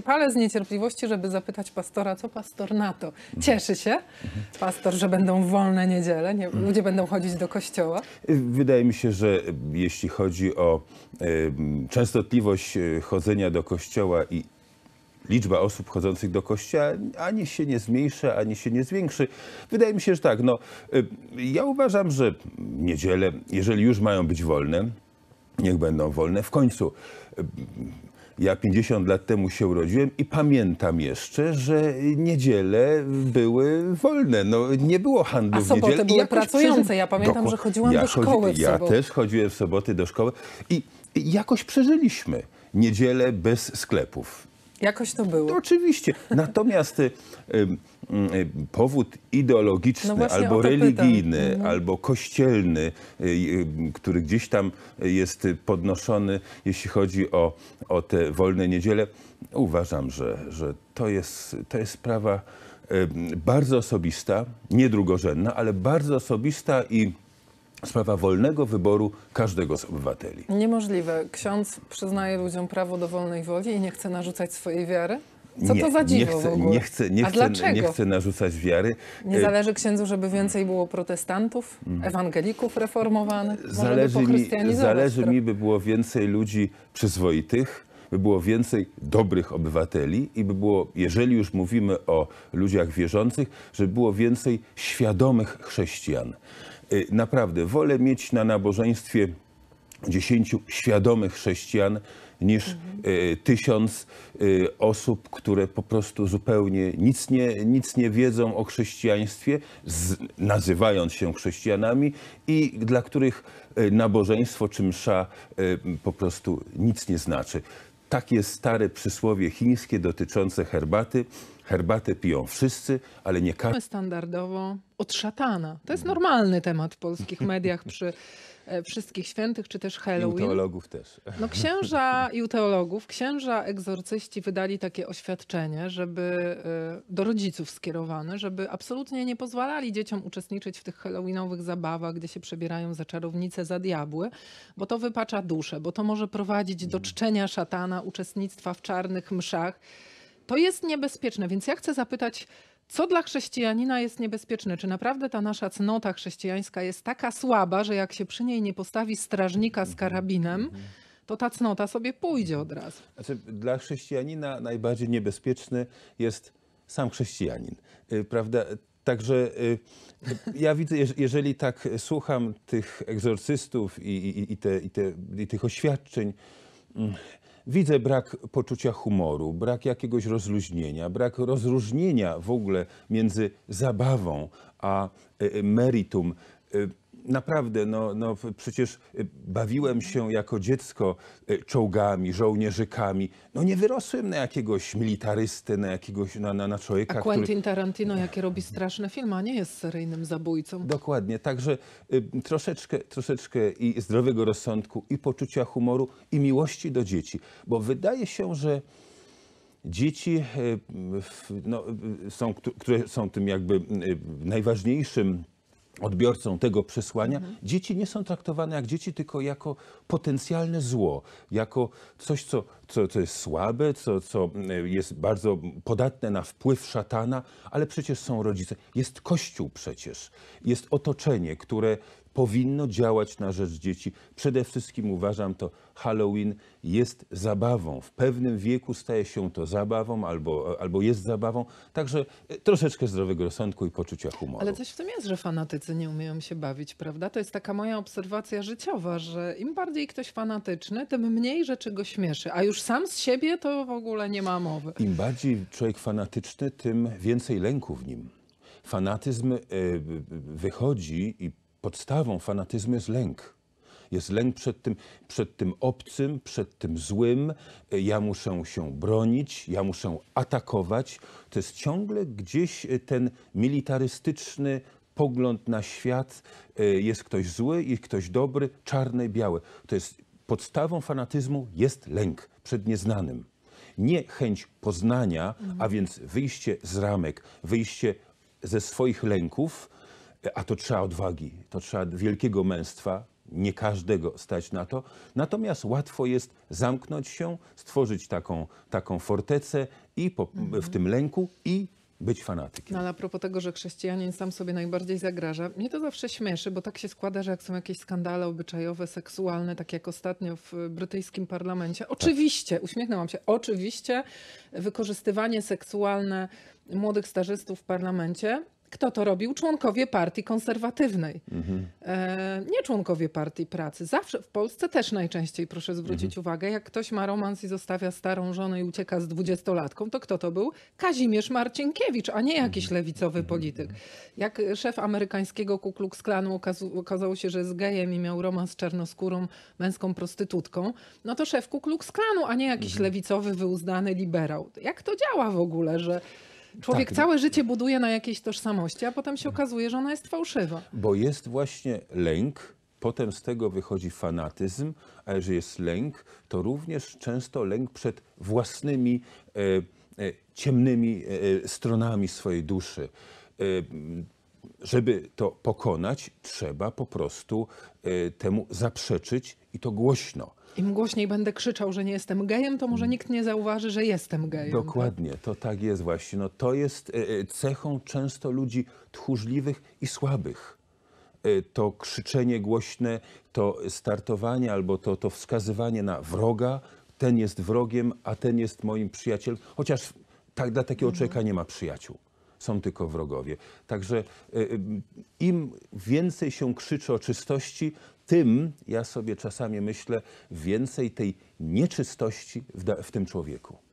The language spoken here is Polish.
Palę z niecierpliwości, żeby zapytać pastora, co pastor na to. Cieszy się pastor, że będą wolne niedziele, nie, ludzie będą chodzić do kościoła. Wydaje mi się, że jeśli chodzi o e, częstotliwość e, chodzenia do kościoła i liczba osób chodzących do kościoła ani się nie zmniejszy, ani się nie zwiększy. Wydaje mi się, że tak. No, e, ja uważam, że niedziele, jeżeli już mają być wolne, niech będą wolne. W końcu e, ja 50 lat temu się urodziłem i pamiętam jeszcze, że niedziele były wolne. No, nie było handlu A w soboty niedzielę. Były pracujące. przeży- Ja pamiętam, że chodziłam do szkoły w Ja też chodziłem w soboty do szkoły i jakoś przeżyliśmy niedzielę bez sklepów. Jakoś to było. Oczywiście. Natomiast y, y, y, powód ideologiczny, No albo pytam. religijny, albo kościelny, y, y, który gdzieś tam jest podnoszony, jeśli chodzi o, o te wolne niedziele, uważam, że, że to, jest, to jest sprawa y, bardzo osobista, nie drugorzędna, ale bardzo osobista i sprawa wolnego wyboru każdego z obywateli. Niemożliwe. Ksiądz przyznaje ludziom prawo do wolnej woli i nie chce narzucać swojej wiary? Co nie, to za dziwo nie chcę, w ogóle? Nie chcę, nie, A chcę, dlaczego? nie chcę narzucać wiary. Nie E, zależy księdzu, żeby więcej było protestantów, ewangelików reformowanych? Zależy, mi, zależy mi, by było więcej ludzi przyzwoitych, by było więcej dobrych obywateli i by było, jeżeli już mówimy o ludziach wierzących, żeby było więcej świadomych chrześcijan. Y, Naprawdę, wolę mieć na nabożeństwie dziesięciu świadomych chrześcijan niż y, tysiąc y, osób, które po prostu zupełnie nic nie, nic nie wiedzą o chrześcijaństwie, z, nazywając się chrześcijanami i dla których nabożeństwo czy msza po prostu nic nie znaczy. Takie stare przysłowie chińskie dotyczące herbaty. Herbatę piją wszyscy, ale nie każdy. standardowo od szatana. To jest normalny temat w polskich mediach przy e, wszystkich świętych, czy też I u Halloween. teologów też. No księża i u teologów, księża egzorcyści wydali takie oświadczenie, żeby e, do rodziców skierowane, żeby absolutnie nie pozwalali dzieciom uczestniczyć w tych halloweenowych zabawach, gdzie się przebierają za czarownice, za diabły, bo to wypacza duszę, bo to może prowadzić do czczenia szatana, uczestnictwa w czarnych mszach. To jest niebezpieczne, więc ja chcę zapytać, co dla chrześcijanina jest niebezpieczne? Czy naprawdę ta nasza cnota chrześcijańska jest taka słaba, że jak się przy niej nie postawi strażnika z karabinem, to ta cnota sobie pójdzie od razu? Znaczy, dla chrześcijanina najbardziej niebezpieczny jest sam chrześcijanin, y, prawda? Także y, ja widzę, jeż- jeżeli tak słucham tych egzorcystów i, i, i, te, i, te, tych oświadczeń, mm, widzę brak poczucia humoru, brak jakiegoś rozluźnienia, brak rozróżnienia w ogóle między zabawą a y, y, meritum. Naprawdę, no, no przecież y, bawiłem się jako dziecko y, czołgami, żołnierzykami. No nie wyrosłem na jakiegoś militarystę, na jakiegoś, na, na, na człowieka, A który... Quentin Tarantino, jakie robi straszne filmy, a nie jest seryjnym zabójcą. Dokładnie, także y, troszeczkę, troszeczkę i zdrowego rozsądku, i poczucia humoru, i miłości do dzieci. Bo wydaje się, że dzieci, no, są, któ- które są tym jakby najważniejszym odbiorcą tego przesłania, dzieci nie są traktowane jak dzieci, tylko jako potencjalne zło, jako coś, co, co, co jest słabe, co, co y, jest bardzo podatne na wpływ szatana, ale przecież są rodzice. Jest kościół przecież, jest otoczenie, które powinno działać na rzecz dzieci. Przede wszystkim uważam to Halloween jest zabawą. W pewnym wieku staje się to zabawą albo, albo jest zabawą. Także y, troszeczkę zdrowego rozsądku i poczucia humoru. Ale coś w tym jest, że fanatycy nie umieją się bawić, prawda? To jest taka moja obserwacja życiowa, że im bardziej ktoś fanatyczny, tym mniej rzeczy go śmieszy. A już sam z siebie to w ogóle nie ma mowy. Im bardziej człowiek fanatyczny, tym więcej lęku w nim. Fanatyzm y, wychodzi i podstawą fanatyzmu jest lęk. Jest lęk przed tym, przed tym obcym, przed tym złym. Ja muszę się bronić, ja muszę atakować. To jest ciągle gdzieś y, ten militarystyczny pogląd na świat. Y, Jest ktoś zły i ktoś dobry, czarne, białe. To jest podstawą fanatyzmu jest lęk przed nieznanym nie chęć poznania, a więc wyjście z ramek, wyjście ze swoich lęków, a to trzeba odwagi, to trzeba wielkiego męstwa, nie każdego stać na to. Natomiast łatwo jest zamknąć się, stworzyć taką, taką fortecę i po, w tym lęku i być fanatykiem. No ale a propos tego, że chrześcijanin sam sobie najbardziej zagraża, mnie to zawsze śmieszy, bo tak się składa, że jak są jakieś skandale obyczajowe, seksualne, tak jak ostatnio w brytyjskim parlamencie, oczywiście, uśmiechnęłam się, oczywiście wykorzystywanie seksualne młodych stażystów w parlamencie, kto to robił? Członkowie partii konserwatywnej. E, nie członkowie partii pracy. Zawsze w Polsce też najczęściej, proszę zwrócić uwagę, jak ktoś ma romans i zostawia starą żonę i ucieka z dwudziestolatką, to kto to był? Kazimierz Marcinkiewicz, a nie jakiś lewicowy polityk. Jak szef amerykańskiego Ku Klux Klanu okazało się, że jest gejem i miał romans z czarnoskórą męską prostytutką, no to szef Ku Klux Klanu, a nie jakiś lewicowy, wyuzdany liberał. Jak to działa w ogóle, że człowiek Tak. całe życie buduje na jakiejś tożsamości, a potem się okazuje, że ona jest fałszywa. Bo jest właśnie lęk, potem z tego wychodzi fanatyzm, a jeżeli jest lęk, to również często lęk przed własnymi e, e, ciemnymi e, stronami swojej duszy. Żeby to pokonać, trzeba po prostu e, temu zaprzeczyć i to głośno. Im głośniej będę krzyczał, że nie jestem gejem, to może nikt nie zauważy, że jestem gejem. Dokładnie, to tak jest właśnie. No, to jest e, e, cechą często ludzi tchórzliwych i słabych. To krzyczenie głośne, to startowanie albo to, to wskazywanie na wroga, ten jest wrogiem, a ten jest moim przyjacielem. Chociaż tak, dla takiego człowieka nie ma przyjaciół. Są tylko wrogowie. Także e, e, im więcej się krzyczy o czystości, tym, ja sobie czasami myślę, więcej tej nieczystości w tym człowieku.